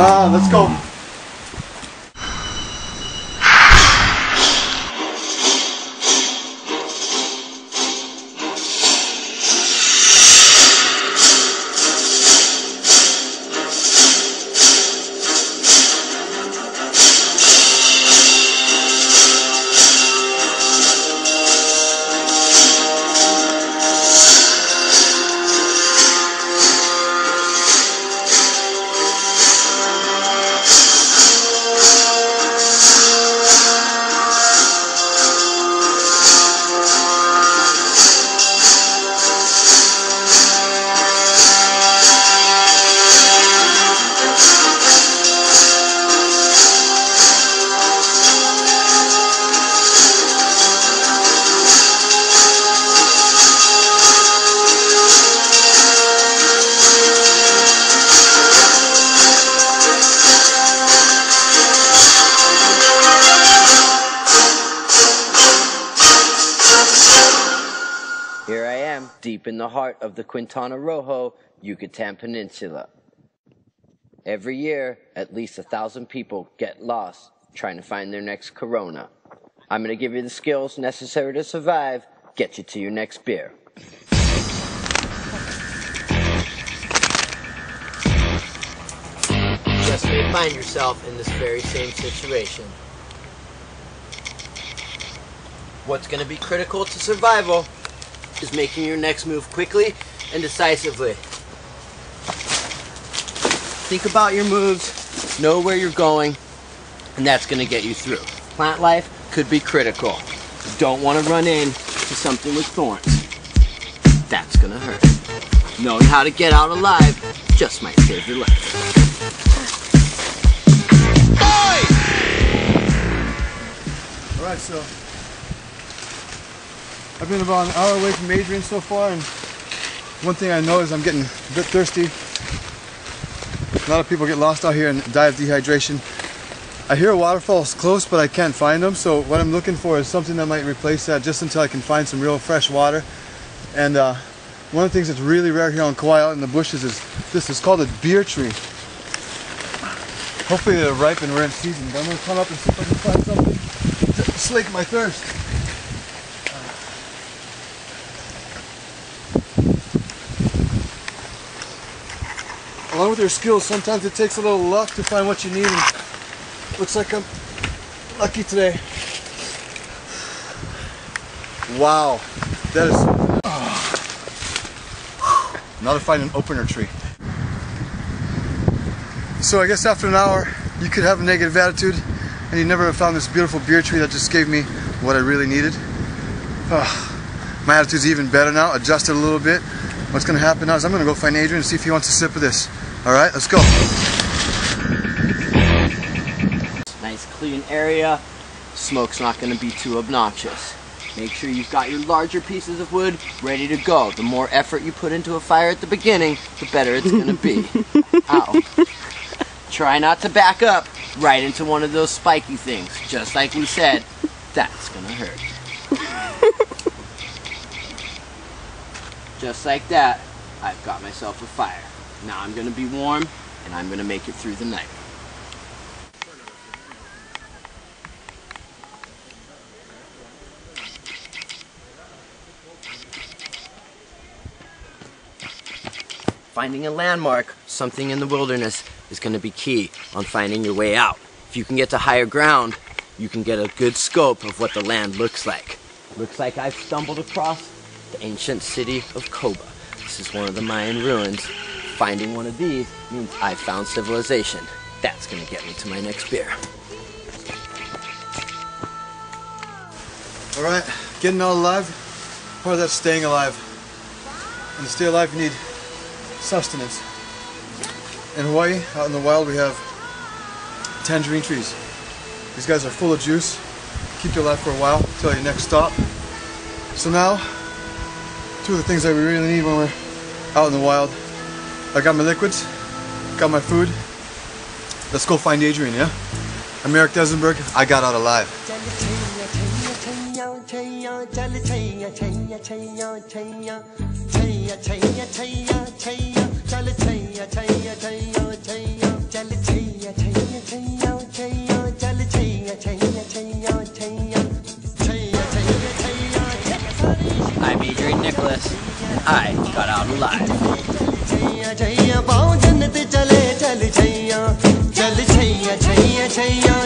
Ah, let's go. Deep in the heart of the Quintana Roo, Yucatan Peninsula. Every year, at least a thousand people get lost trying to find their next corona. I'm going to give you the skills necessary to survive, get you to your next beer. Just may find yourself in this very same situation. What's going to be critical to survival is making your next move quickly and decisively. Think about your moves, know where you're going, and that's going to get you through. Plant life could be critical. You don't want to run in to something with thorns. That's going to hurt. Knowing how to get out alive just might save your life. Alright, so I've been about an hour away from Adrian so far, and one thing I know is I'm getting a bit thirsty. A lot of people get lost out here and die of dehydration. I hear waterfalls close, but I can't find them, so what I'm looking for is something that might replace that just until I can find some real fresh water. And uh, one of the things that's really rare here on Kauai out in the bushes is this. It's called a beer tree. Hopefully they're ripe and we're in season, but I'm to come up and see if I can find something to slake my thirst. Along with your skills, sometimes it takes a little luck to find what you need. And looks like I'm lucky today. Wow, that is. Now to find an opener tree. So I guess after an hour, you could have a negative attitude, and you never have found this beautiful beer tree that just gave me what I really needed. Ah, my attitude's even better now, adjusted a little bit. What's gonna happen now is I'm gonna go find Adrian and see if he wants a sip of this. All right, let's go. Nice clean area. Smoke's not going to be too obnoxious. Make sure you've got your larger pieces of wood ready to go. The more effort you put into a fire at the beginning, the better it's going to be. Ow. Try not to back up right into one of those spiky things. Just like we said, that's going to hurt. Just like that, I've got myself a fire. Now I'm going to be warm, and I'm going to make it through the night. Finding a landmark, something in the wilderness, is going to be key on finding your way out. If you can get to higher ground, you can get a good scope of what the land looks like. Looks like I've stumbled across the ancient city of Coba. This is one of the Mayan ruins. Finding one of these means I've found civilization. That's to get me to my next beer. All right, getting out alive, part of that's staying alive. And to stay alive, you need sustenance. In Hawaii, out in the wild, we have tangerine trees. These guys are full of juice, keep you alive for a while until your next stop. So now, two of the things that we really need when we're out in the wild. I got my liquids, got my food. Let's go find Adrian, yeah? I'm Eric Desenberg. I got out alive. I'm Adrian Nicholas, and I got out alive. छैया पाँव जन्नत चले चल छैया। चल छैया छैया छैया।